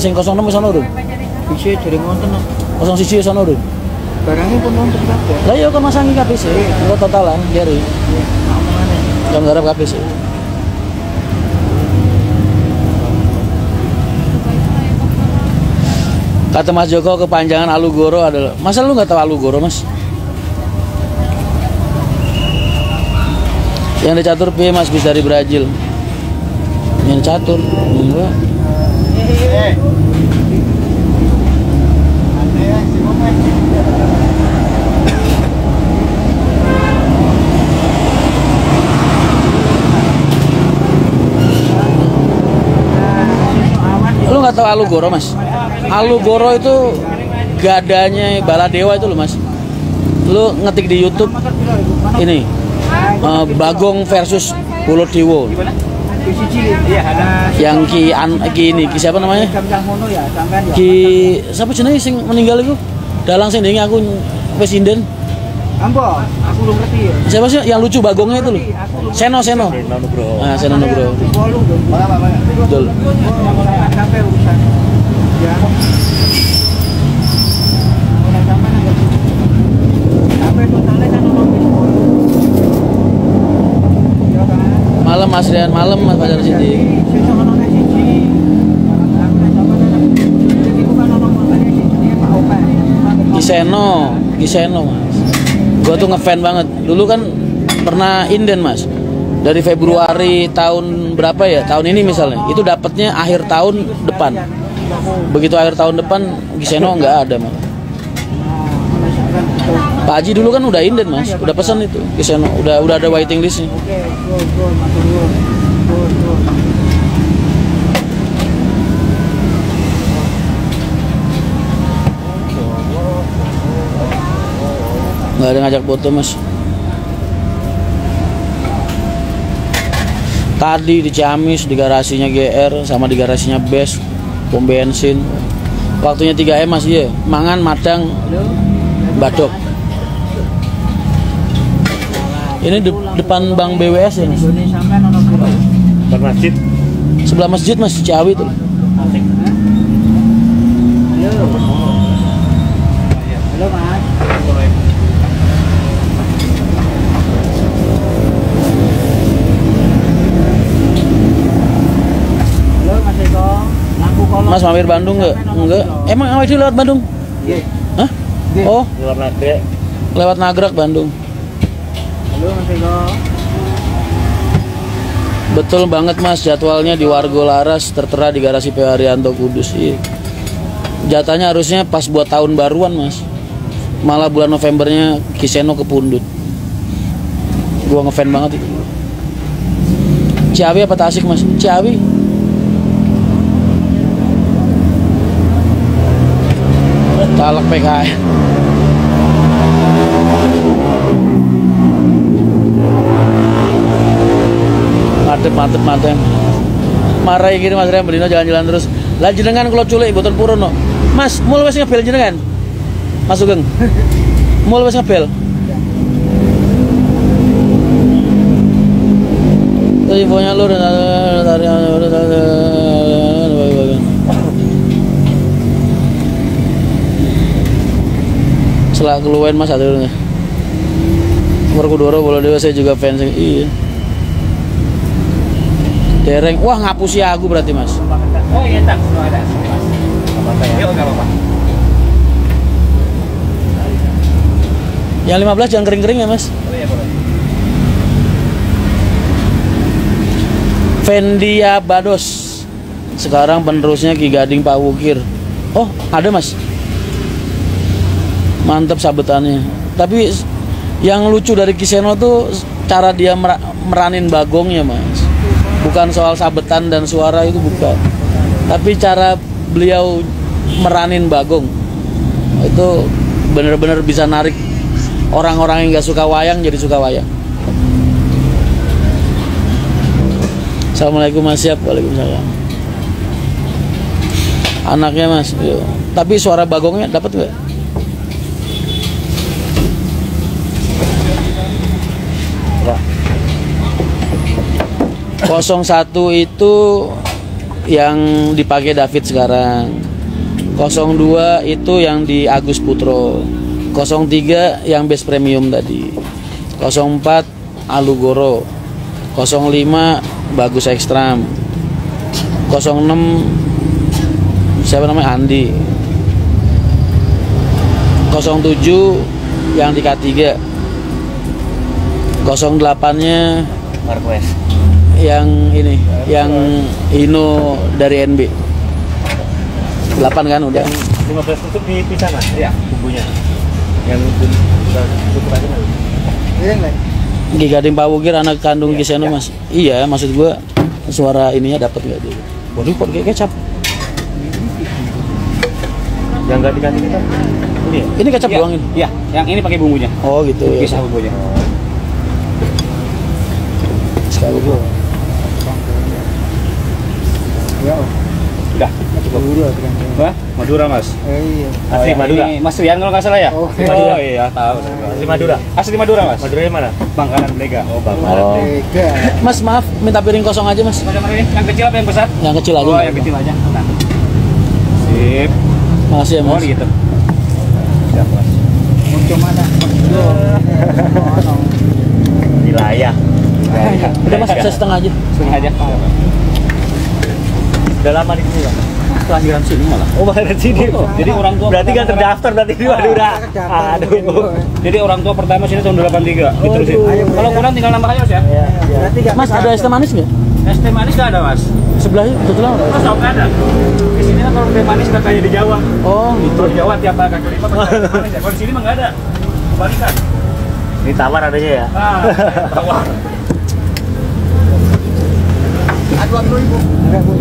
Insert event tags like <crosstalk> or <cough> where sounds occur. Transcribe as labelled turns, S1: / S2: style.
S1: sing 06 wis ono urun.
S2: Bisa jadi ngonten no.
S1: 01 wis ono urun.
S2: Barangnya pun nonton kabeh.
S1: Lah iya kan masangi kabeh sih. Engko totalan jari. Jam garap kabeh sih. Kata Mas Joko kepanjangan Alugoro adalah Masa lu nggak tahu Alugoro mas? Yang di catur P mas bis dari Brazil Yang catur Enggak Lu nggak tahu Alugoro mas? Alugoro itu gadanya Baladewa itu loh mas. Lu ngetik di YouTube ini eh, Bagong versus Pulau Dewo
S2: Di siji iya ada
S1: yang Ki An Ki ini Ki siapa namanya?
S2: ya, ya.
S1: Ki siapa jenenge sing meninggal itu? Dalang sing dengi aku presiden.
S2: Ambo, aku belum ngerti ya.
S1: Siapa sih yang lucu bagongnya itu loh? Seno Seno. Ah Seno.
S2: Bolong dong. Banyak banyak.
S1: Betul.
S2: Sampai urusan. Ya. Udah sampai nanti. Sampai totalnya kan ono Ya kan.
S1: Malam Mas Rian, malam Mas Fajar Sidi.
S2: Jadi, sesuk ono nek siji. Aku nek sampean ada. Iku kan ono makanya siji Pak Opek.
S1: Ki Seno, Ki Seno Mas. Gua tuh ngefan banget. Dulu kan pernah inden Mas. Dari Februari tahun berapa ya? Tahun ini misalnya. Itu dapatnya akhir tahun depan. Begitu akhir tahun depan Giseno nggak ada malah. Pak Haji dulu kan udah inden mas, udah pesan itu Giseno, udah udah ada waiting listnya. Nggak ada ngajak foto mas. Tadi di Ciamis, di garasinya GR, sama di garasinya Best, pom bensin. Waktunya 3 M mas, iya. Mangan, Madang, Badok. Ini de- depan Bank BWS ya mas.
S2: Ini sampean ono piro?
S3: Depan masjid.
S1: Sebelah masjid mas, Ciawi tuh.
S2: Halo Mas. Mas
S1: mampir Bandung nggak? Enggak. Emang awal dulu lewat Bandung?
S2: Iya.
S1: Hah?
S2: Iya.
S1: Oh,
S3: Luar nagrek.
S1: lewat Nagrak Bandung.
S2: Halo Mas Eko.
S1: Betul banget mas, jadwalnya di Wargo Laras tertera di garasi PH Haryanto Kudus. Iya. Jatahnya harusnya pas buat tahun baruan mas. Malah bulan Novembernya Kiseno ke Pundut. Gua ngefan banget itu. Ciawi apa Tasik mas? Ciawi. Talak PKI. Mantep, mantep, mantep. Marah gini mas Rem, Belino jalan-jalan terus. Lah jenengan kalau culik boten purun no. Mas, mul wes ngebel jenengan. Mas Sugeng. Mul wes ngebel. Terus infonya lu dan Setelah keluar mas satu Markodoro Bolo Dewa saya juga fans iya. Dereng. Wah ngapusi aku berarti mas.
S2: Oh iya tak, ada. Apa-apa.
S1: yang 15 jangan kering-kering ya mas.
S2: Oh iya boleh.
S1: Vendia Bados sekarang penerusnya Ki Gading Pak Wukir. Oh ada mas mantep sabetannya. Tapi yang lucu dari Kiseno tuh cara dia mera- meranin bagongnya mas. Bukan soal sabetan dan suara itu bukan. Tapi cara beliau meranin bagong itu bener-bener bisa narik orang-orang yang nggak suka wayang jadi suka wayang. Assalamualaikum Mas. Siap. Waalaikumsalam. Anaknya Mas. Tapi suara bagongnya dapat nggak? 01 itu yang dipakai David sekarang. 02 itu yang di Agus Putro. 03 yang base premium tadi. 04 Alugoro. 05 Bagus Ekstram. 06 siapa namanya? Andi. 07 yang di K3 08 nya
S3: Marquez.
S1: Yang ini yang Hino dari NB 8 kan udah
S3: 15 tutup di pisana. Iya, bumbunya. Yang tutup aja.
S2: Iya?
S1: Ki Gading Pawugir anak kandung Kiseno mas iya maksud gua suara ininya dapat nggak dia waduh kok kayak kecap
S3: Yang nggak dikasih kita. Ini ya?
S1: ini kecap
S4: Iya,
S1: doang ini
S4: Iya, yang ini pakai bumbunya.
S1: oh gitu ya
S4: Kisah bumbunya.
S1: sekali gua
S2: Ya.
S4: Udah, cukup.
S2: Dulu kan.
S4: Wah, Madura mas.
S2: Eh, iya.
S3: Asli
S4: yang
S3: Madura.
S4: Ini Mas Rian kalau nggak salah ya?
S2: Oh,
S4: oh iya, tahu.
S3: Asli Madura.
S4: Asli Madura mas.
S3: Maduranya mana?
S4: Bangkalan Blega.
S3: Oh, Bang.
S1: Oh. Mas maaf minta piring kosong aja mas
S4: mana ini? Yang kecil apa yang besar?
S1: yang kecil aja
S4: Oh, yang kecil aja. Nah. Sip.
S1: makasih ya
S4: Oh,
S1: mas
S4: gitu. Siap, mas.
S2: Muncul mana?
S3: Wilayah.
S1: udah mas saya setengah aja
S4: Setengah aja.
S3: Udah lama di sini, Bang?
S1: kelahiran sini malah
S3: Oh, bahkan sini.
S1: Oh.
S4: Jadi orang tua
S3: Berarti kan terdaftar berarti di Madura. Aduh.
S4: Jadi orang tua pertama sini tahun 83. Diterusin.
S2: Aduh.
S4: Kalau kurang tinggal nambah Mas, ya.
S2: Berarti nggak
S1: mas ada es teh manis nggak
S4: Es teh manis nggak ada mas?
S1: sebelahnya kebetulan ada.
S4: Mas nggak ada? Di sini kan kalau teh manis nggak kayak di Jawa.
S1: oh gitu
S4: di Jawa tiap kaki lima manis ya. Kalau di sini mah nggak ada. Kebalikan.
S3: Ini tawar adanya ya.
S4: Ah, tawar. <laughs>
S2: Ada dua ribu. Ada bu.